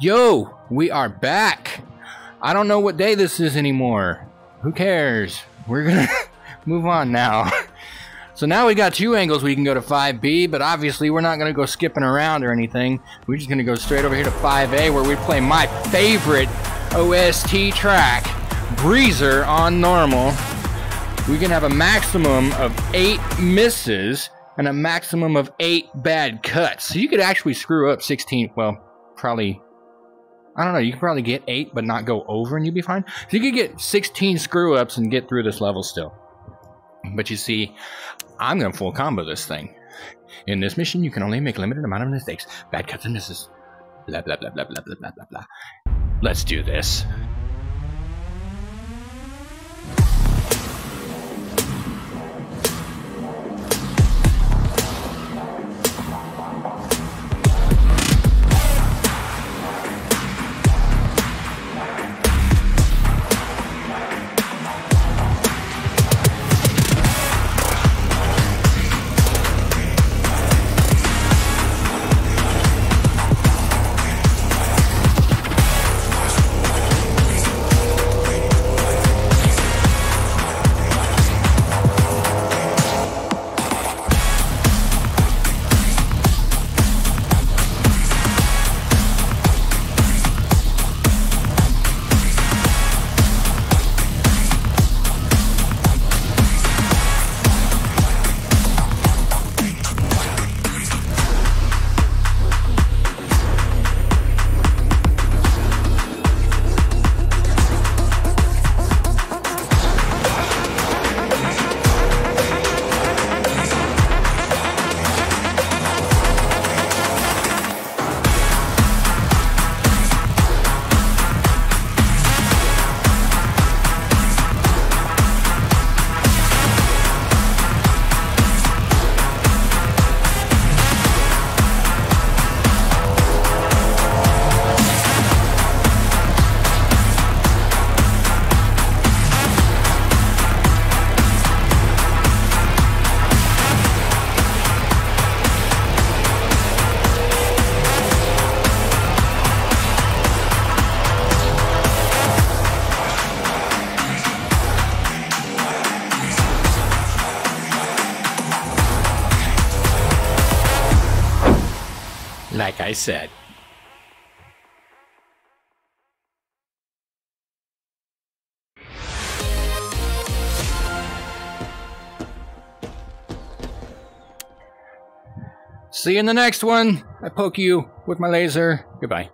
Yo, we are back. I don't know what day this is anymore. Who cares? We're gonna move on now. So now we got two angles we can go to 5B, but obviously we're not gonna go skipping around or anything. We're just gonna go straight over here to 5A where we play my favorite OST track, Breezer on normal. We can have a maximum of eight misses and a maximum of eight bad cuts. So you could actually screw up 16, well, probably I don't know. You could probably get eight, but not go over, and you'd be fine. So you could get 16 screw ups and get through this level still. But you see, I'm going to full combo this thing. In this mission, you can only make limited amount of mistakes. Bad cuts and misses. Blah, blah, blah, blah, blah, blah, blah, blah, blah. Let's do this. Like I said. See you in the next one. I poke you with my laser. Goodbye.